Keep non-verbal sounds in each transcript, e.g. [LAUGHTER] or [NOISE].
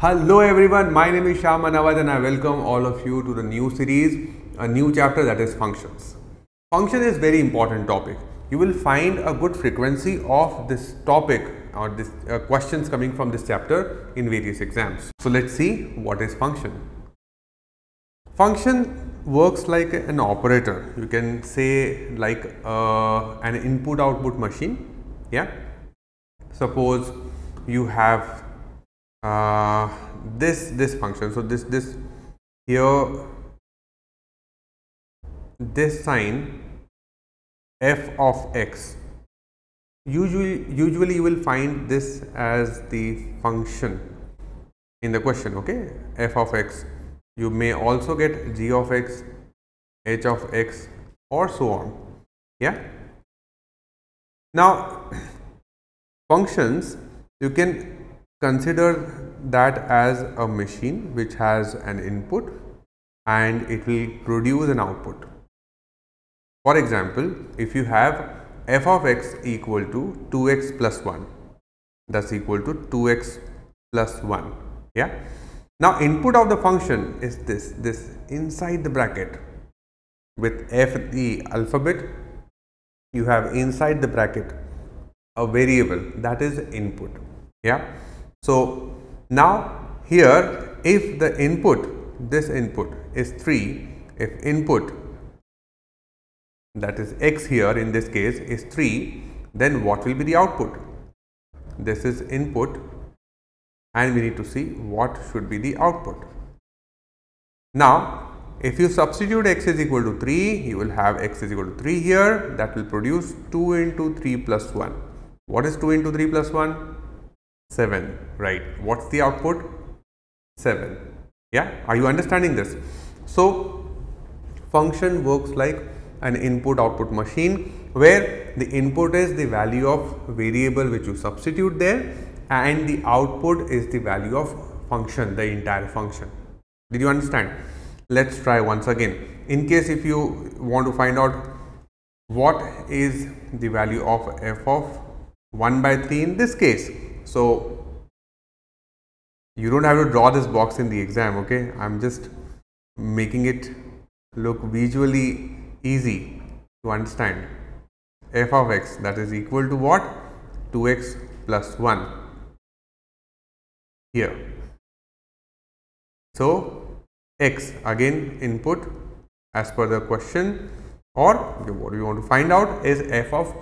Hello everyone, my name is Shyam Manavat and I welcome all of you to the new series, a new chapter that is functions. Function is very important topic. You will find a good frequency of this topic or this uh, questions coming from this chapter in various exams. So let's see what is function. Function works like an operator. You can say like uh, an input output machine. Yeah. Suppose you have uh, this this function so this this here this sign f of x usually usually you will find this as the function in the question okay? f of x you may also get g of x h of x or so on yeah? Now [COUGHS] functions you can Consider that as a machine which has an input and it will produce an output. For example, if you have f of x equal to 2x plus 1 that's equal to 2x plus 1 yeah? Now input of the function is this this inside the bracket with f the alphabet. You have inside the bracket a variable that is input yeah so, now here if the input this input is 3 if input that is x here in this case is 3 then what will be the output? This is input and we need to see what should be the output. Now if you substitute x is equal to 3 you will have x is equal to 3 here that will produce 2 into 3 plus 1 what is 2 into 3 plus 1 7 right. What's the output? 7 yeah? Are you understanding this? So function works like an input output machine where the input is the value of variable which you substitute there and the output is the value of function the entire function. Did you understand? Let's try once again. In case if you want to find out what is the value of f of 1 by 3 in this case so you don't have to draw this box in the exam, okay? I'm just making it look visually easy to understand. f of x that is equal to what? 2x plus 1 here. So x again input as per the question or what we want to find out is f of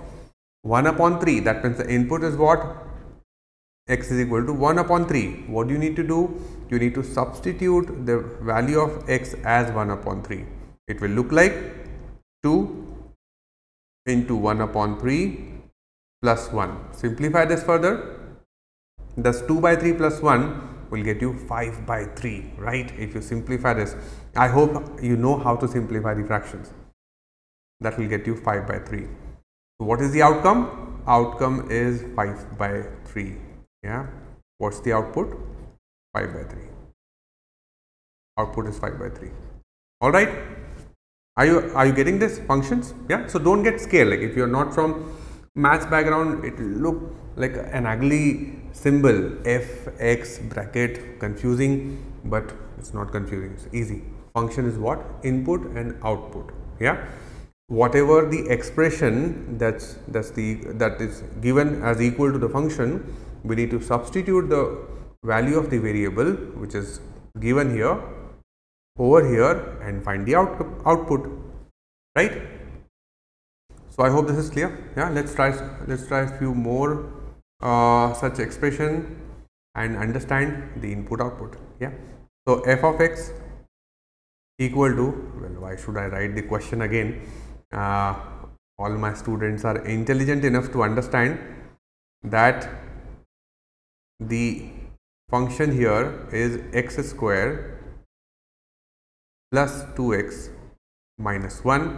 1 upon 3 that means the input is what x is equal to 1 upon 3. What do you need to do? You need to substitute the value of x as 1 upon 3. It will look like 2 into 1 upon 3 plus 1. Simplify this further. Thus 2 by 3 plus 1 will get you 5 by 3, right? If you simplify this, I hope you know how to simplify the fractions. That will get you 5 by 3. So what is the outcome? Outcome is 5 by 3 yeah? What's the output? 5 by 3 output is 5 by 3 all right? Are you are you getting this functions? Yeah? So don't get scared. Like if you're not from maths background it will look like an ugly symbol. F x bracket confusing but it's not confusing. It's easy. Function is what? Input and output. Yeah? Whatever the expression that's that's the that is given as equal to the function we need to substitute the value of the variable which is given here over here and find the out output right? So i hope this is clear. Yeah let's try let's try a few more uh, such expression and understand the input output. Yeah. So f of x equal to well why should i write the question again? Uh, all my students are intelligent enough to understand that the function here is x square plus 2x minus 1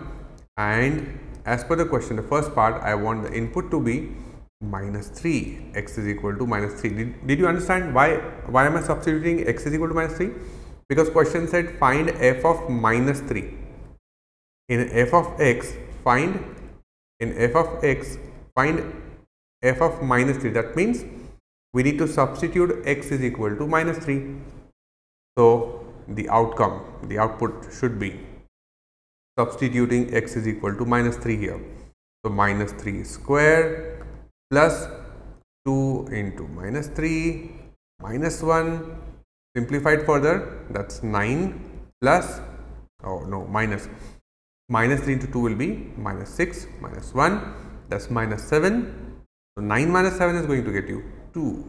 and as per the question the first part I want the input to be minus 3 x is equal to minus 3 did, did you understand why why am I substituting x is equal to minus 3 because question said find f of minus 3 in f of x find in f of x find f of minus 3 that means we need to substitute x is equal to minus 3. So, the outcome, the output should be substituting x is equal to minus 3 here. So, minus 3 square plus 2 into minus 3 minus 1 simplified further that is 9 plus oh no minus minus 3 into 2 will be minus 6 minus 1 that is minus 7. So, 9 minus 7 is going to get you 2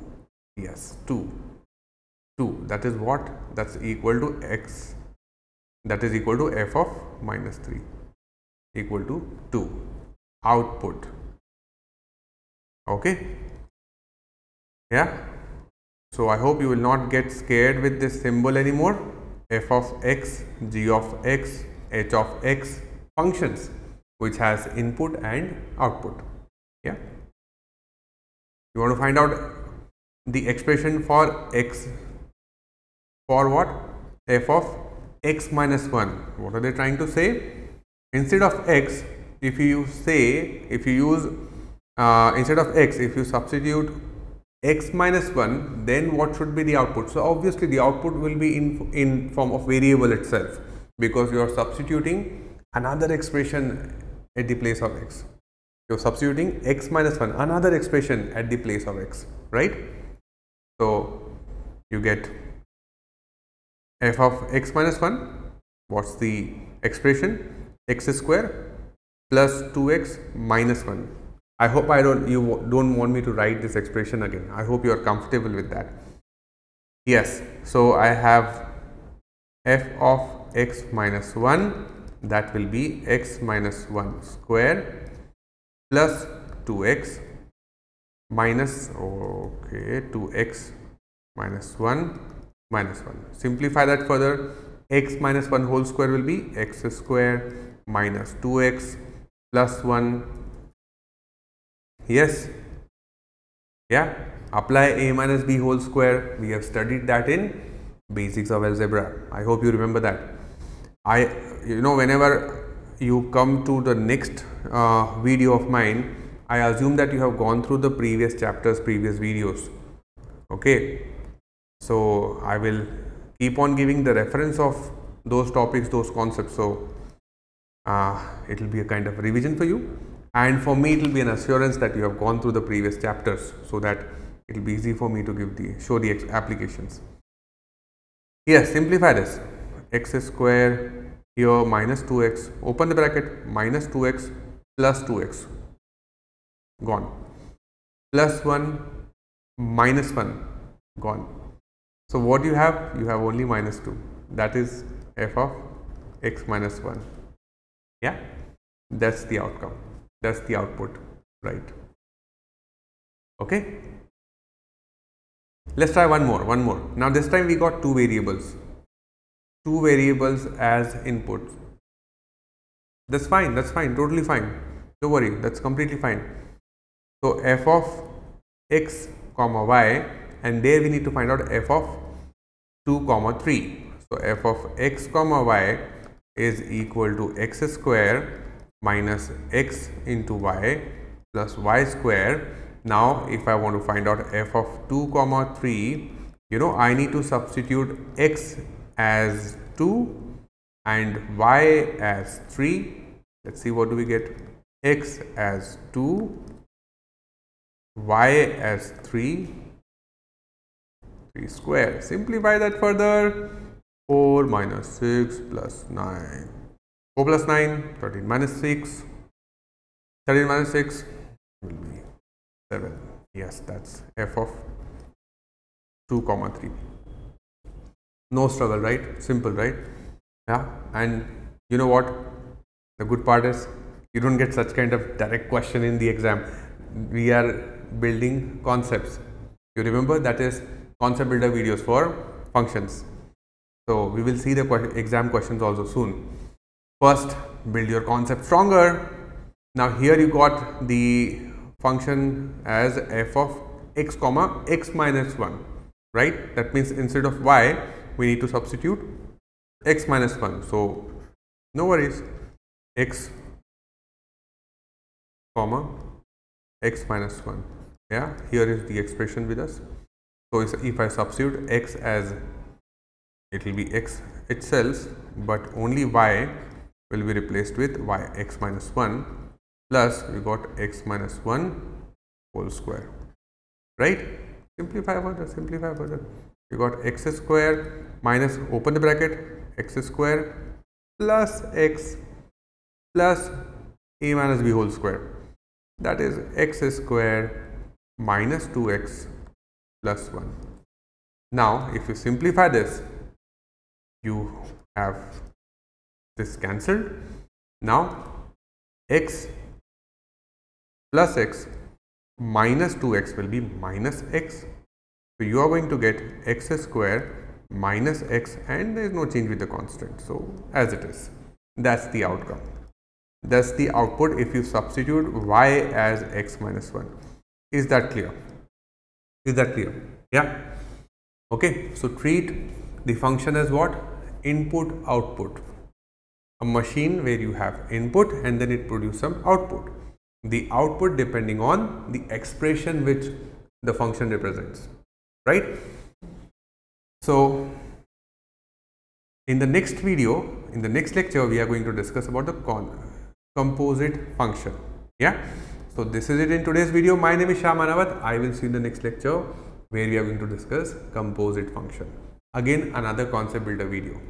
yes 2 2 that is what? That's equal to x. That is equal to f of minus 3 equal to 2 output. Okay? Yeah? So i hope you will not get scared with this symbol anymore. F of x g of x h of x functions which has input and output. Yeah you want to find out the expression for x for what? F of x minus 1 what are they trying to say? Instead of x if you say if you use uh, instead of x if you substitute x minus 1 then what should be the output? So obviously the output will be in in form of variable itself because you are substituting another expression at the place of x you're substituting x minus 1 another expression at the place of x right? So you get f of x minus 1 what's the expression? x square plus 2x minus 1 i hope i don't you don't want me to write this expression again. I hope you are comfortable with that. Yes so i have f of x minus 1 that will be x minus 1 square plus 2x minus okay 2x minus 1 minus 1 simplify that further. X minus 1 whole square will be x square minus 2x plus 1 yes. Yeah. Apply a minus b whole square. We have studied that in basics of algebra. I hope you remember that. I you know whenever you come to the next uh, video of mine, I assume that you have gone through the previous chapters, previous videos. Okay. So, I will keep on giving the reference of those topics, those concepts. So, uh, it will be a kind of revision for you and for me it will be an assurance that you have gone through the previous chapters so that it will be easy for me to give the show the applications. Yes, simplify this x square here minus 2x open the bracket minus 2x plus 2x gone. Plus 1 minus 1 gone. So what do you have you have only minus 2 that is f of x minus 1 yeah? That's the outcome. That's the output right? Okay? Let's try one more one more. Now this time we got two variables two variables as inputs that's fine that's fine totally fine. Don't worry that's completely fine. So f of x comma y and there we need to find out f of 2 comma 3 so f of x comma y is equal to x square minus x into y plus y square. Now if i want to find out f of 2 comma 3 you know i need to substitute x as 2 and y as 3 let's see what do we get? X as 2 y as 3 3 square simplify that further. 4 minus 6 plus 9 4 plus 9 13 minus 6 13 minus 6 will be 7 yes that's f of 2 comma 3 no struggle right? Simple right? Yeah and you know what? The good part is you don't get such kind of direct question in the exam. We are building concepts. You remember that is concept builder videos for functions. So we will see the exam questions also soon. First build your concept stronger. Now here you got the function as f of x comma x minus 1 right? That means instead of y we need to substitute x minus 1. So, no worries. x comma x minus 1 yeah here is the expression with us. So if i substitute x as it will be x itself but only y will be replaced with y x minus 1 plus we got x minus 1 whole square. Right? Simplify further simplify further we got x square minus open the bracket x square plus x plus a minus b whole square that is x square minus 2x plus 1 now if you simplify this you have this cancelled. Now x plus x minus 2x will be minus x. So, you are going to get x square minus x and there is no change with the constant. So, as it is that is the outcome. That is the output if you substitute y as x minus 1. Is that clear? Is that clear? Yeah. Okay. So, treat the function as what? Input output a machine where you have input and then it produces some output. The output depending on the expression which the function represents, right? So, in the next video, in the next lecture, we are going to discuss about the composite function. Yeah. So, this is it in today's video. My name is Shyam Manavat. I will see you in the next lecture where we are going to discuss composite function. Again, another concept builder video.